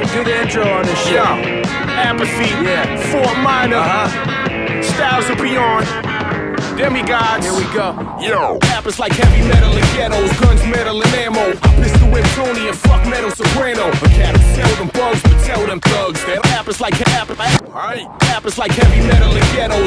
do the intro on this shit. Yo, apathy, Yeah. Fort Minor, Uh-huh. Styles of Beyond, Demigodz. Here we go. Yo, rappers like heavy metal and ghettos, guns, metal and ammo. I pistol whip Tony and fuck metal soprano. A cat sell them bugs, but tell them thugs that rappers like rappers, right? Rappers like heavy metal and ghettos,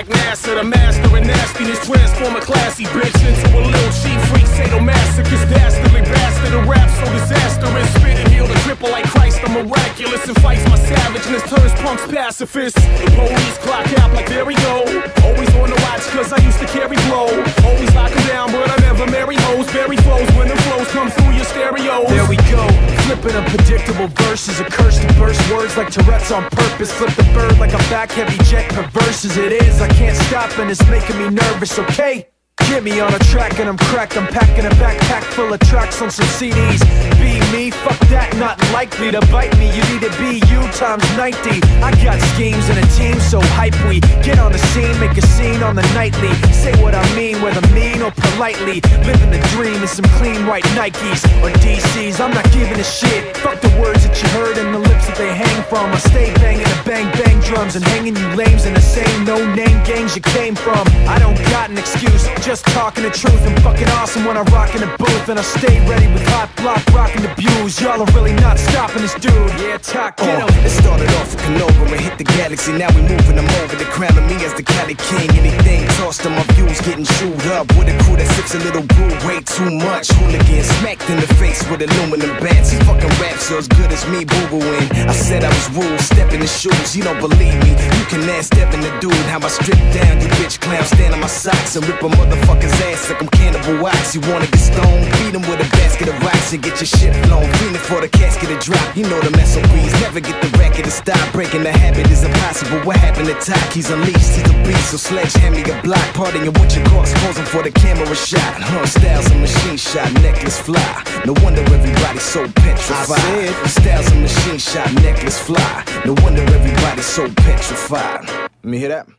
like NASA, the master of nastiness. Transform a classy bitch into a little cheap freak, sadomasochist, dastardly bastard. A rap so disastrous, spit and heal the cripple like Christ. I'm miraculous and fights my savageness, turns punks pacifists. The police clock out like there we go. Always on the watch, cause I used to carry blow. Always lock down, but I never marry hoes. Bury foes when the flows come through your stereo. There we. Flipping unpredictable verses, a curse to burst words like Tourette's on purpose. Flip the bird like a back heavy jet, perverse as it is. I can't stop and it's making me nervous, okay? Get me on a track and I'm cracked. I'm packing a backpack full of tracks on some CDs. Be me, fuck that, not likely to bite me. You need to be you times 90. I got schemes and a team, so hype we get on the make a scene on the nightly. Say what I mean, whether mean or politely. Living the dream in some clean white Nikes or DCs. I'm not giving a shit. Fuck the words that you heard and the lips that they hang from. I stay banging the bang bang drums and hanging you lames in the same no name you came from. I don't got an excuse, just talking the truth. I'm fucking awesome when I rock in the booth and I stay ready with hot block rocking the views. Y'all are really not stopping this dude. Yeah, talk, get Uh, 'em. it started off with Canova and hit the galaxy. Now we moving them over. They crowning me as the Cali King. Anything tossed to my views getting chewed up. With a crew that sips a little brew way too much. Hooligan smacked in the face with aluminum bats. He fucking raps so as good as me boo booing. I said I was rude, step in the shoes. You don't believe me. You can ask Devin the dude how I stripped down you bitch clowns. Stand on my socks and rip a motherfucker's ass like I'm Cannibal Wax. You wanna get stoned? Beat him with a basket of rocks and get your shit blown. Feeling for the casket to drop. You know the mess SOBs. Never get the racket to stop. Breaking the habit is impossible. What happened to Talk? He's unleashed. He's a beast. So sledgehammer me a block. Partying with your cars. Posing for the camera shot. Huh, styles a machine shot. Necklace fly. No wonder everybody's so petrified. I said. Styles a machine shot. Necklace fly. No wonder everybody's so petrified. Let me hear that.